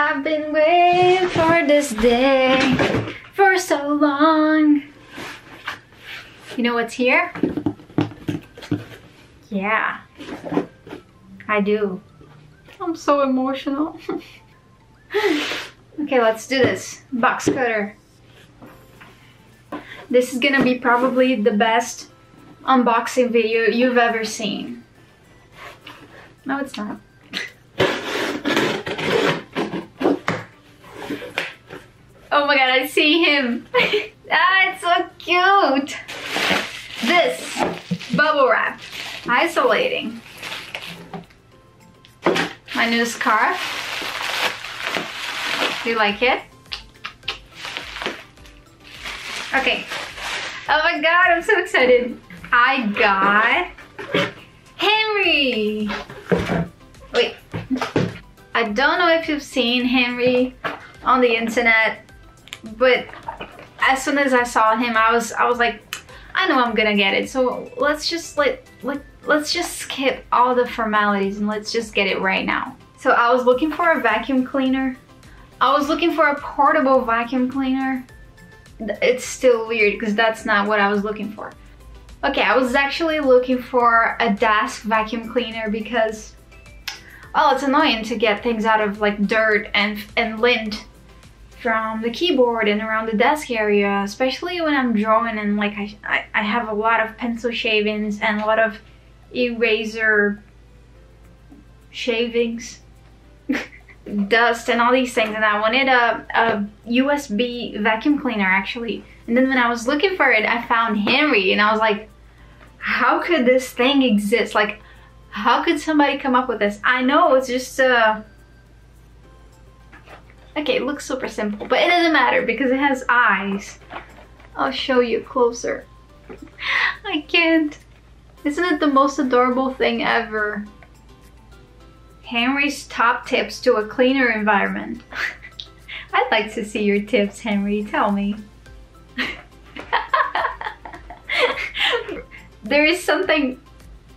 I've been waiting for this day for so long. You know what's here? Yeah, I do. I'm so emotional. okay, let's do this. Box cutter. This is gonna be probably the best unboxing video you've ever seen. No, it's not. Oh my god, I see him. ah, it's so cute. This bubble wrap, isolating. My new scarf. Do you like it? Okay. Oh my god, I'm so excited. I got Henry. Wait. I don't know if you've seen Henry on the internet, but as soon as I saw him, I was I was like, I know I'm gonna get it. So let's just let let let's just skip all the formalities and let's just get it right now. So I was looking for a vacuum cleaner. I was looking for a portable vacuum cleaner. It's still weird because that's not what I was looking for. Okay, I was actually looking for a desk vacuum cleaner because, well, it's annoying to get things out of like dirt and, and lint from the keyboard and around the desk area, especially when I'm drawing and like I, I, have a lot of pencil shavings and a lot of eraser shavings, dust and all these things and I wanted a, a USB vacuum cleaner actually. And then when I was looking for it, I found Henry and I was like, how could this thing exist? Like, how could somebody come up with this? I know it's just, uh, okay, it looks super simple, but it doesn't matter because it has eyes. I'll show you closer. I can't. Isn't it the most adorable thing ever? Henry's top tips to a cleaner environment. I'd like to see your tips, Henry. Tell me. there is something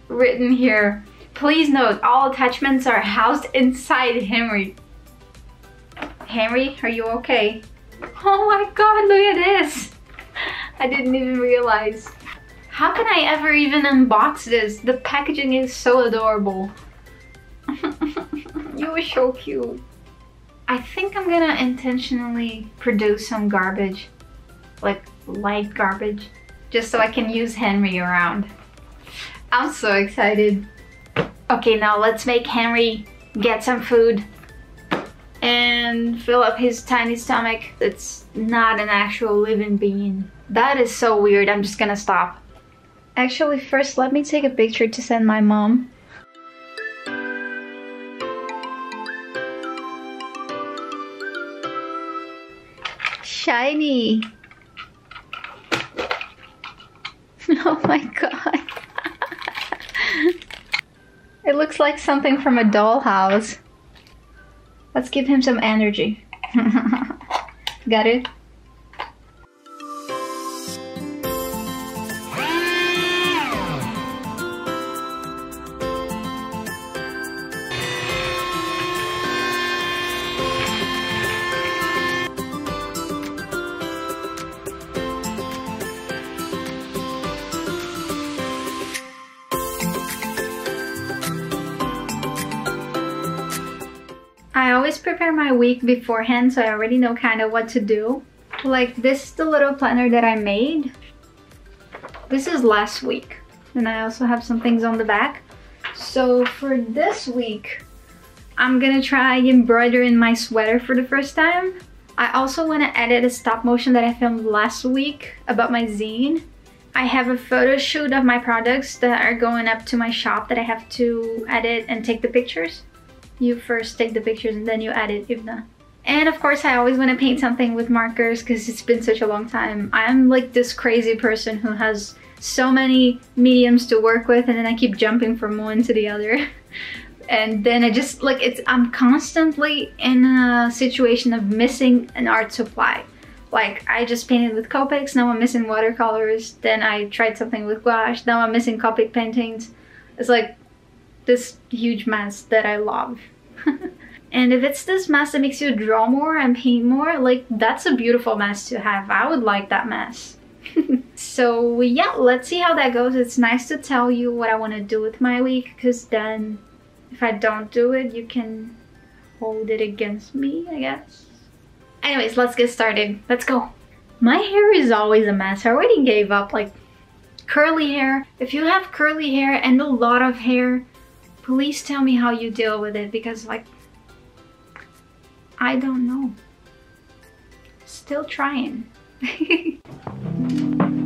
written here. Please note, all attachments are housed inside Henry. Henry, are you okay? Oh my god, look at this! I didn't even realize. How can I ever even unbox this? The packaging is so adorable. you were so cute. I think I'm gonna intentionally produce some garbage. Like light garbage just so I can use Henry around. I'm so excited. Okay, now let's make Henry get some food and fill up his tiny stomach. It's not an actual living being. That is so weird. I'm just gonna stop. Actually, first let me take a picture to send my mom. Shiny. Oh my god. it looks like something from a dollhouse. Let's give him some energy. Got it? Week beforehand so I already know kind of what to do. Like this is the little planner that I made. This is last week. And I also have some things on the back. So for this week, I'm gonna try embroidering my sweater for the first time. I also want to edit a stop motion that I filmed last week about my zine. I have a photo shoot of my products that are going up to my shop that I have to edit and take the pictures you first take the pictures and then you edit if not. And of course I always want to paint something with markers because it's been such a long time. I'm like this crazy person who has so many mediums to work with and then I keep jumping from one to the other. and then I just like it's I'm constantly in a situation of missing an art supply. Like I just painted with Copics, now I'm missing watercolors, then I tried something with gouache, now I'm missing Copic paintings. It's like this huge mess that I love. And if it's this mask that makes you draw more and paint more, like that's a beautiful mask to have. I would like that mask. so yeah, let's see how that goes. It's nice to tell you what I want to do with my week because then if I don't do it, you can hold it against me, I guess. Anyways, let's get started. Let's go. My hair is always a mess. I already gave up like curly hair. If you have curly hair and a lot of hair, please tell me how you deal with it because like I don't know. Still trying.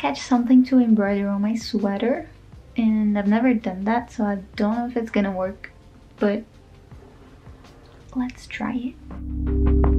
sketch something to embroider on my sweater and I've never done that so I don't know if it's gonna work but let's try it.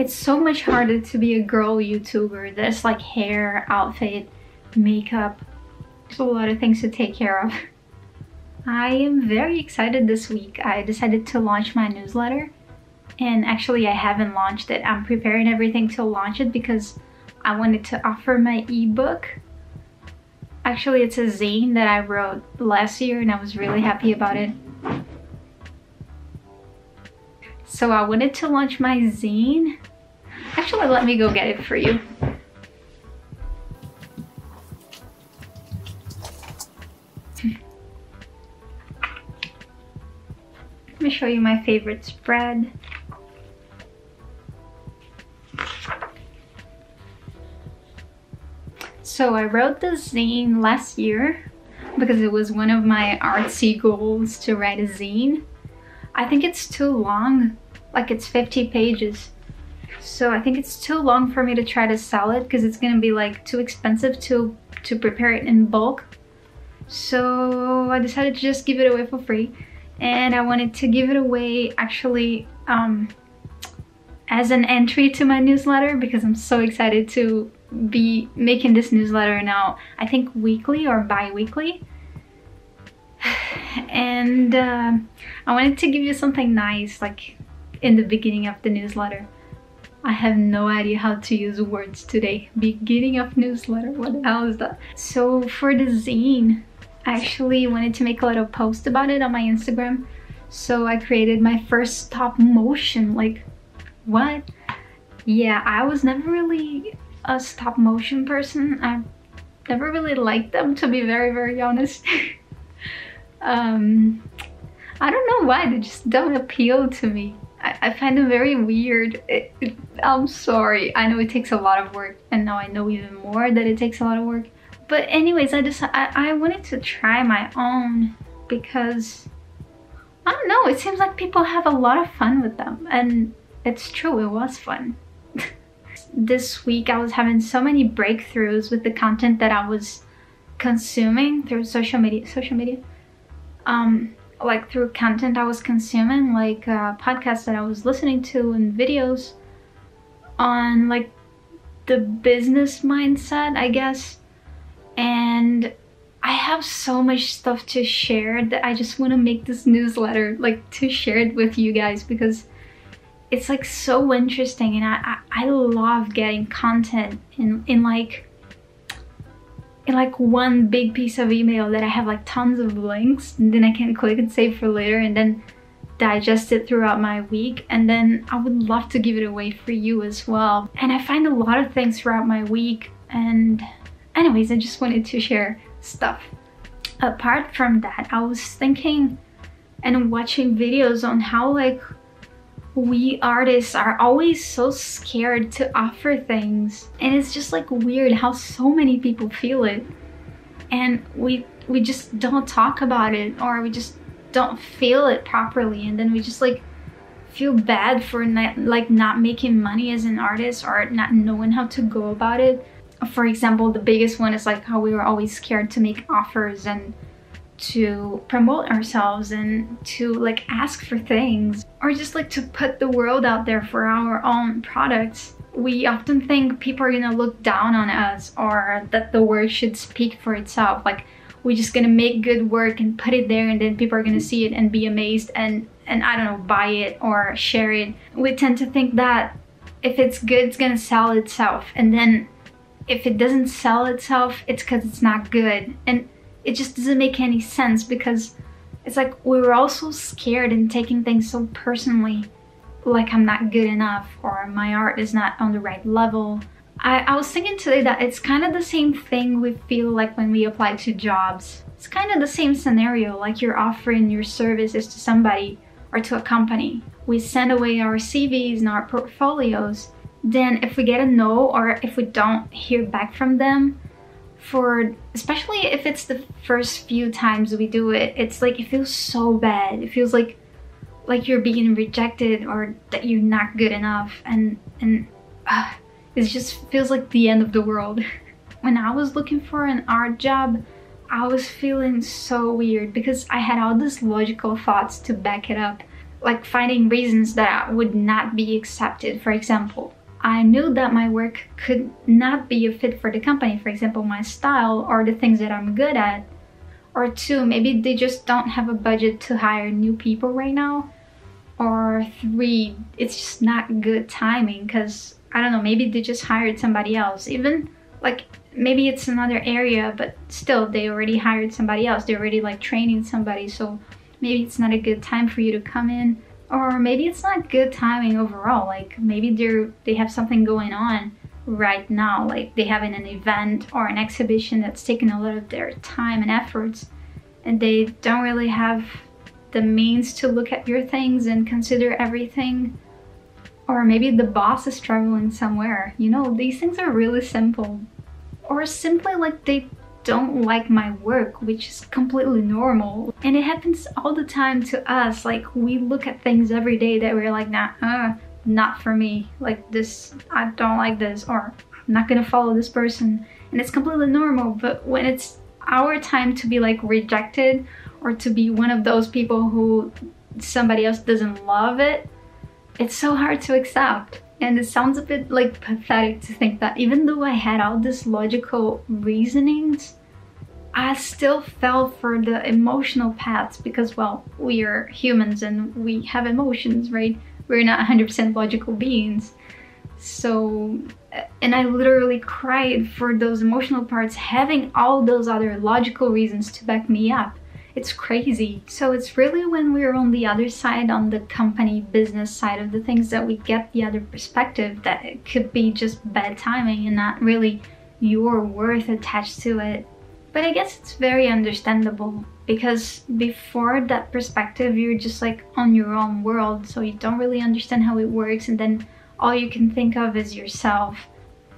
It's so much harder to be a girl YouTuber. There's like hair, outfit, makeup. There's a lot of things to take care of. I am very excited this week. I decided to launch my newsletter and actually I haven't launched it. I'm preparing everything to launch it because I wanted to offer my ebook. Actually, it's a zine that I wrote last year and I was really happy about it. So I wanted to launch my zine Actually, let me go get it for you. Let me show you my favorite spread. So I wrote the zine last year because it was one of my artsy goals to write a zine. I think it's too long, like it's 50 pages. So I think it's too long for me to try to sell it because it's gonna be like too expensive to, to prepare it in bulk. So I decided to just give it away for free. And I wanted to give it away actually um, as an entry to my newsletter because I'm so excited to be making this newsletter now, I think weekly or bi-weekly. And uh, I wanted to give you something nice like in the beginning of the newsletter. I have no idea how to use words today. Beginning of newsletter, what is that? So for the zine, I actually wanted to make a little post about it on my Instagram. So I created my first stop motion, like what? Yeah, I was never really a stop motion person. I never really liked them to be very, very honest. um, I don't know why, they just don't appeal to me. I, find them very weird. It, it, I'm sorry. I know it takes a lot of work and now I know even more that it takes a lot of work. But anyways, I just, I, I wanted to try my own because, I don't know, it seems like people have a lot of fun with them. And it's true, it was fun. this week I was having so many breakthroughs with the content that I was consuming through social media, social media. Um, like through content I was consuming, like uh, podcasts that I was listening to and videos on like the business mindset, I guess. And I have so much stuff to share that I just want to make this newsletter like to share it with you guys because it's like so interesting and I, I, I love getting content in, in like like one big piece of email that I have like tons of links and then I can click and save for later and then digest it throughout my week and then I would love to give it away for you as well. And I find a lot of things throughout my week and anyways I just wanted to share stuff. Apart from that I was thinking and watching videos on how like we artists are always so scared to offer things. And it's just like weird how so many people feel it. And we we just don't talk about it or we just don't feel it properly. And then we just like feel bad for not like not making money as an artist or not knowing how to go about it. For example the biggest one is like how we were always scared to make offers and to promote ourselves and to like ask for things or just like to put the world out there for our own products. We often think people are gonna look down on us or that the work should speak for itself. Like we're just gonna make good work and put it there and then people are gonna see it and be amazed and and i don't know buy it or share it. We tend to think that if it's good it's gonna sell itself and then if it doesn't sell itself it's because it's not good. And it just doesn't make any sense because it's like we were all so scared and taking things so personally like i'm not good enough or my art is not on the right level I, I was thinking today that it's kind of the same thing we feel like when we apply to jobs. It's kind of the same scenario, like you're offering your services to somebody or to a company. We send away our CVs and our portfolios. Then if we get a no or if we don't hear back from them, for especially if it's the first few times we do it, it's like it feels so bad. It feels like like you're being rejected or that you're not good enough and and uh, it just feels like the end of the world. when I was looking for an art job, I was feeling so weird because I had all these logical thoughts to back it up, like finding reasons that I would not be accepted. For example, I knew that my work could not be a fit for the company, for example, my style or the things that I'm good at. Or two, maybe they just don't have a budget to hire new people right now. Or three, it's just not good timing because I don't know, maybe they just hired somebody else. Even like maybe it's another area, but still they already hired somebody else. They're already like training somebody. So maybe it's not a good time for you to come in. Or maybe it's not good timing overall. Like maybe they're they have something going on right now. Like they having an event or an exhibition that's taking a lot of their time and efforts and they don't really have the means to look at your things and consider everything or maybe the boss is traveling somewhere. You know, these things are really simple. Or simply like they don't like my work, which is completely normal. And it happens all the time to us. Like we look at things every day that we're like, nah, uh, not for me. Like this, I don't like this, or I'm not gonna follow this person. And it's completely normal. But when it's our time to be like rejected or to be one of those people who somebody else doesn't love it, it's so hard to accept. And it sounds a bit like pathetic to think that even though I had all these logical reasonings, I still fell for the emotional paths because, well, we are humans and we have emotions, right? We're not 100% logical beings. So, and I literally cried for those emotional parts, having all those other logical reasons to back me up. It's crazy. So it's really when we're on the other side, on the company business side of the things that we get the other perspective that it could be just bad timing and not really your worth attached to it. But I guess it's very understandable because before that perspective, you're just like on your own world, so you don't really understand how it works, and then all you can think of is yourself.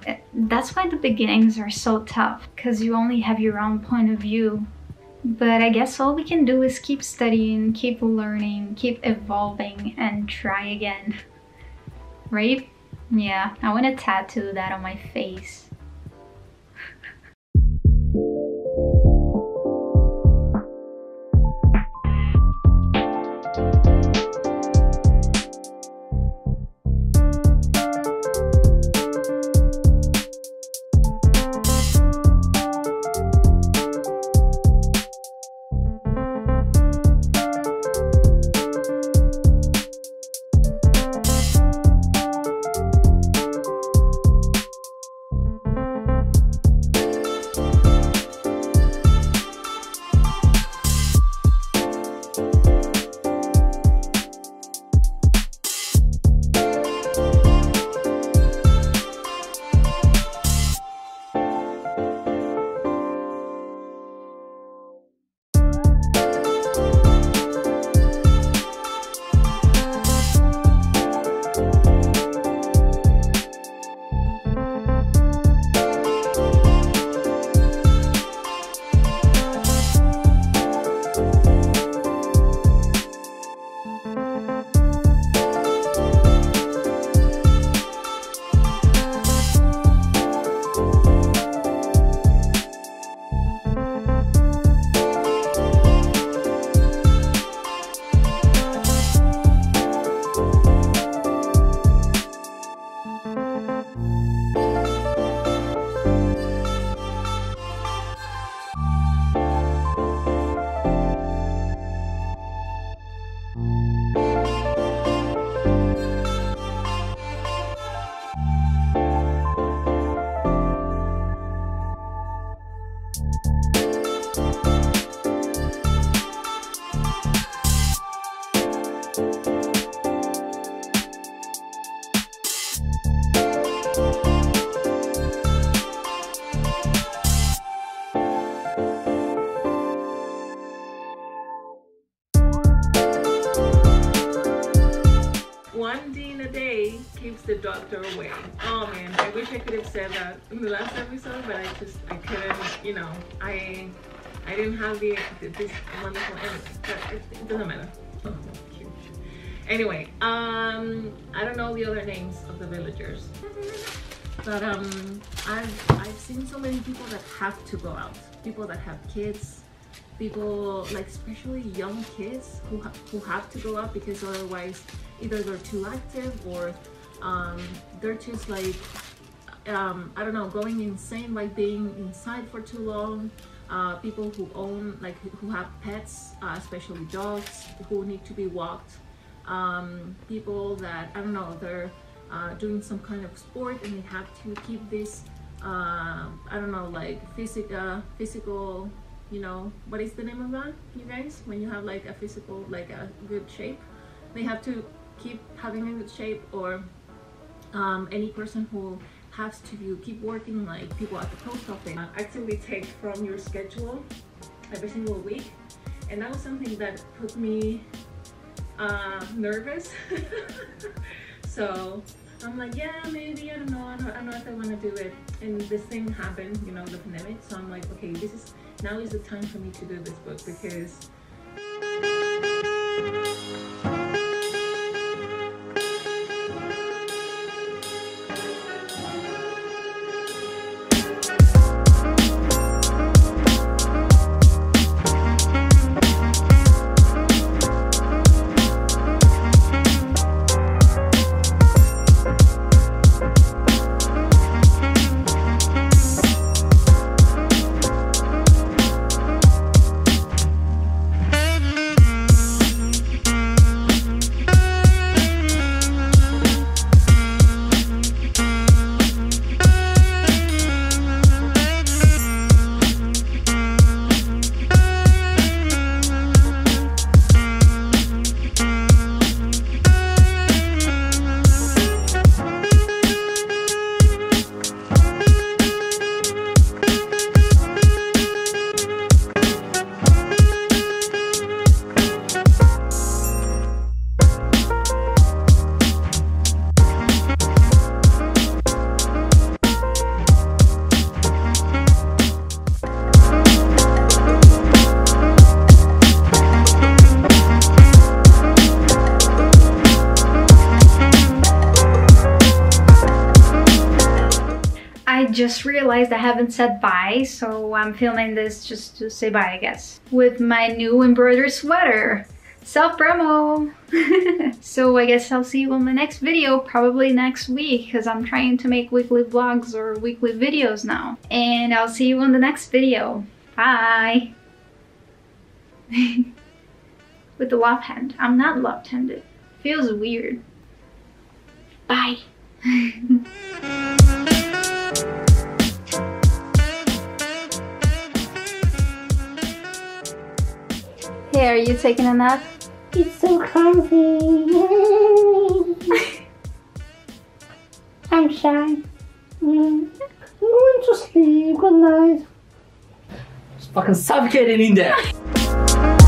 Eh, that's why the beginnings are so tough because you only have your own point of view but I guess all we can do is keep studying, keep learning, keep evolving, and try again. Right? Yeah, I want to tattoo that on my face. this wonderful anyway, it, doesn't matter. Cute. Anyway, um, I don't know the other names of the villagers, but um, I've I've seen so many people that have to go out. People that have kids, people like especially young kids who ha who have to go out because otherwise either they're too active or um, they're just like um, I don't know going insane by being inside for too long uh, people who own like who have pets uh, especially dogs who need to be walked. Um, people that I don't know they're uh, doing some kind of sport and they have to keep this uh, I don't know like physical physical you know what is the name of that you guys? When you have like a physical like a good shape. They have to keep having a good shape or um, any person who has to do, keep working like people at the post office. Uh, actively take from your schedule every single week. And that was something that put me uh, nervous. So I'm like yeah maybe I don't know I don't, I don't know if I want to do it. And this thing happened you know the pandemic. So I'm like okay this is now is the time for me to do this book because realized I haven't said bye, so I'm filming this just to say bye, I guess. With my new embroidered sweater. Self-promo! so I guess I'll see you on the next video, probably next week, because I'm trying to make weekly vlogs or weekly videos now. And I'll see you on the next video. Bye! With the left hand. I'm not left-handed. Feels weird. Bye! Hey, are you taking a nap? It's so comfy. I'm shy. Mm. I'm going to sleep. Good night. It's fucking suffocating in there.